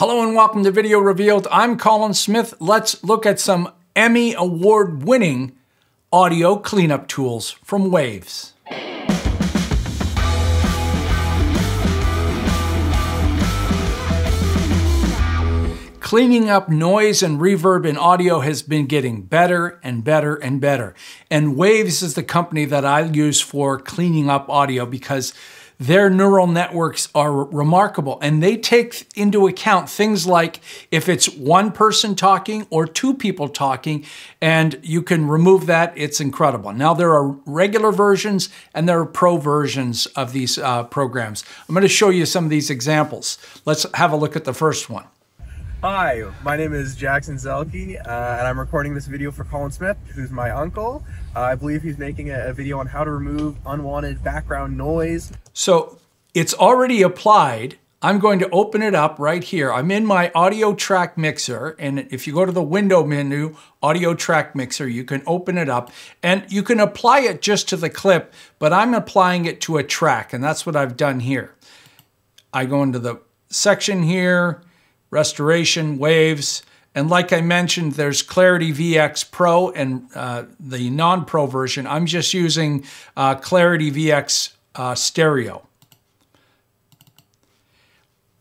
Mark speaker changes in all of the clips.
Speaker 1: Hello and welcome to Video Revealed. I'm Colin Smith. Let's look at some Emmy Award winning audio cleanup tools from Waves. Cleaning up noise and reverb in audio has been getting better and better and better. And Waves is the company that I use for cleaning up audio because their neural networks are remarkable and they take into account things like if it's one person talking or two people talking and you can remove that it's incredible. Now there are regular versions and there are pro versions of these uh, programs. I'm going to show you some of these examples. Let's have a look at the first one.
Speaker 2: Hi, my name is Jackson Zelke, uh, and I'm recording this video for Colin Smith, who's my uncle. I believe he's making a, a, video on how to remove unwanted background noise.
Speaker 1: So it's already applied. I'm going to open it up right here. I'm in my audio track mixer, and if you go to the window menu, audio track mixer, you can open it up, and you can apply it just to the clip, but I'm applying it to a track, and that's what I've done here. I go into the section here, restoration, waves, and like I mentioned, there's Clarity VX Pro and uh, the non-pro version. I'm just using uh, Clarity VX uh, Stereo.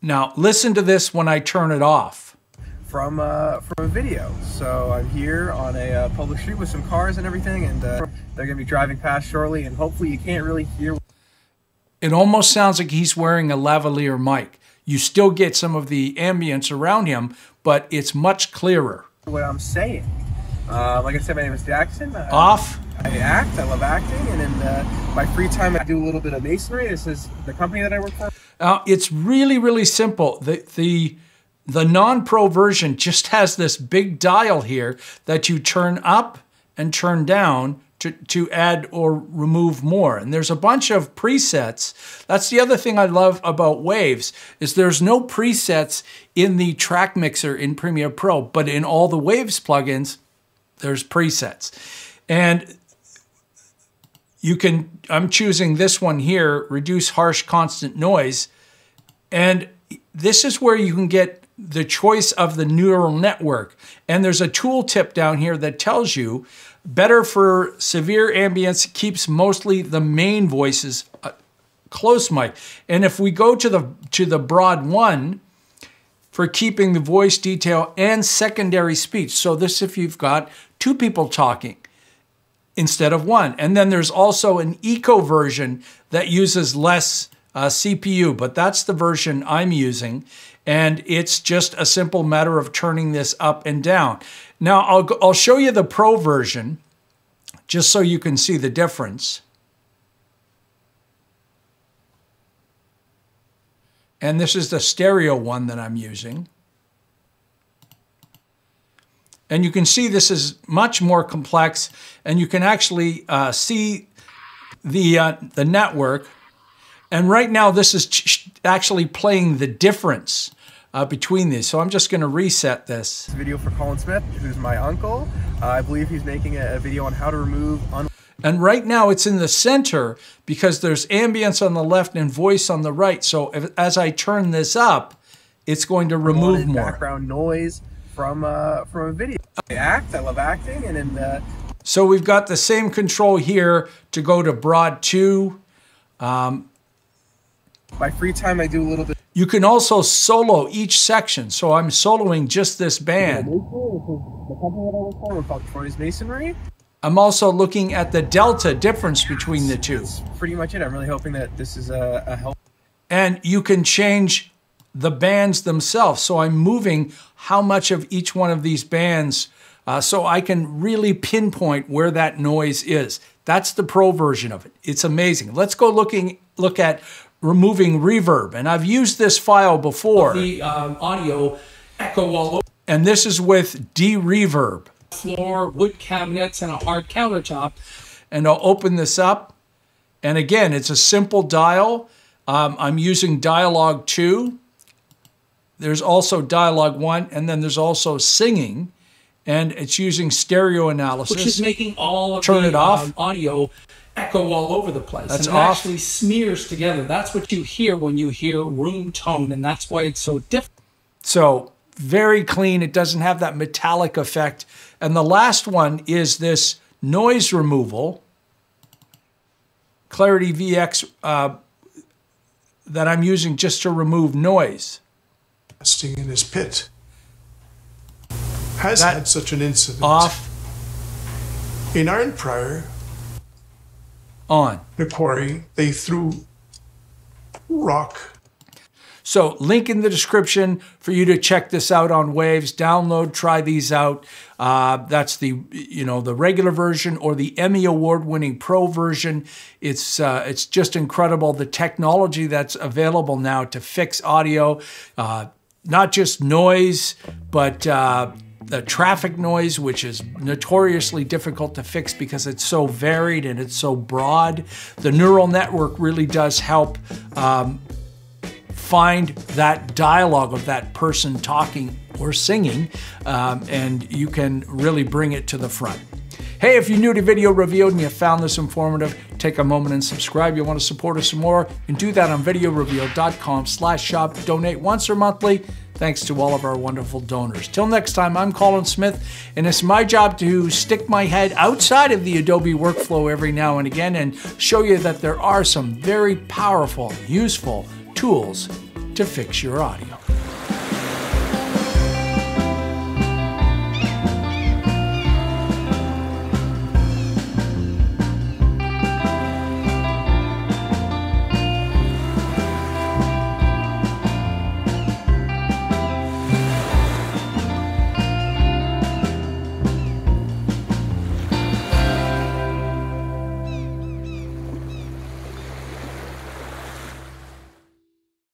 Speaker 1: Now, listen to this when I turn it off.
Speaker 2: From, uh, from a video. So I'm here on a uh, public street with some cars and everything, and uh, they're going to be driving past shortly, and hopefully you can't really hear.
Speaker 1: It almost sounds like he's wearing a lavalier mic. You still get some of the ambience around him, but it's much clearer.
Speaker 2: What I'm saying. Uh, like I said, my name is Jackson.
Speaker 1: Off.
Speaker 2: I act. I love acting, and in uh, my free time, I do a little bit of masonry. This is the company that I work for.
Speaker 1: Uh, it's really, really simple. The the the non-pro version just has this big dial here that you turn up and turn down to, to add or remove more. And there's a bunch of presets. That's the other thing I love about Waves is there's no presets in the track mixer in Premiere Pro, but in all the Waves plugins, there's presets. And you can, I'm choosing this one here, reduce harsh constant noise. And this is where you can get the choice of the neural network. And there's a tool tip down here that tells you Better for severe ambience keeps mostly the main voices uh, close mic. And if we go to the to the broad one for keeping the voice detail and secondary speech. So this if you've got two people talking instead of one. And then there's also an eco version that uses less uh, CPU, but that's the version I'm using. And it's just a simple matter of turning this up and down. Now, I'll, I'll show you the Pro version just so you can see the difference. And this is the stereo one that I'm using. And you can see this is much more complex, and you can actually uh, see the, uh, the network. And right now, this is actually playing the difference uh, between these. So I'm just going to reset this.
Speaker 2: this. Video for Colin Smith, who's my uncle. Uh, I believe he's making a, a video on how to remove.
Speaker 1: and right now it's in the center because there's ambience on the left and voice on the right. So if, as I turn this up, it's going to remove more
Speaker 2: background noise from uh, from a video. I act. I love acting, and in the.
Speaker 1: So we've got the same control here to go to broad two. Um,
Speaker 2: My free time, I do a little bit.
Speaker 1: You can also solo each section. So I'm soloing just this band.
Speaker 2: Masonry.
Speaker 1: I'm also looking at the delta difference between the two.
Speaker 2: That's pretty much it. I'm really hoping that this is a, a help.
Speaker 1: And you can change the bands themselves. So I'm moving how much of each one of these bands uh, so I can really pinpoint where that noise is. That's the pro version of it. It's amazing. Let's go looking look at removing reverb. And I've used this file before.
Speaker 3: The um, audio echo all over.
Speaker 1: And this is with DeReverb.
Speaker 3: Floor, wood cabinets, and a hard countertop.
Speaker 1: And I'll open this up. And again, it's a simple dial. Um, I'm using Dialogue 2. There's also Dialogue 1, and then there's also singing. And it's using stereo analysis.
Speaker 3: Which is making all of
Speaker 1: Turn
Speaker 3: the
Speaker 1: it off.
Speaker 3: Um, audio echo all over the place.
Speaker 1: That's
Speaker 3: and it
Speaker 1: off.
Speaker 3: actually smears together. That's what you hear when you hear room tone, and that's why it's so different.
Speaker 1: So very clean. It doesn't have that metallic effect. And the last one is this noise removal, Clarity VX, uh, that I'm using just to remove noise.
Speaker 4: Resting in his pit has
Speaker 1: That
Speaker 4: had such an incident.
Speaker 1: Off,
Speaker 4: In Ironprior,
Speaker 1: on.
Speaker 4: the quarry, they threw rock
Speaker 1: So, link in the description for you to check this out on Waves. Download, try these out. Uh, that's the you know the regular version or the Emmy award-winning Pro version. It's uh, it's just incredible the technology that's available now to fix audio, uh, not just noise, but uh, the traffic noise, which is notoriously difficult to fix because it's so varied and it's so broad. The neural network really does help. Um, find that dialogue of that person talking or singing, um, and you can really bring it to the front. Hey, if you're new to Video Revealed and you found this informative, take a moment and subscribe. You want to support us some more, and do that on videorevealed.com slash shop. Donate once or monthly. Thanks to all of our wonderful donors. Till next time, I'm Colin Smith, and it's my job to stick my head outside of the Adobe workflow every now and again and show you that there are some very powerful, useful tools to fix your audio.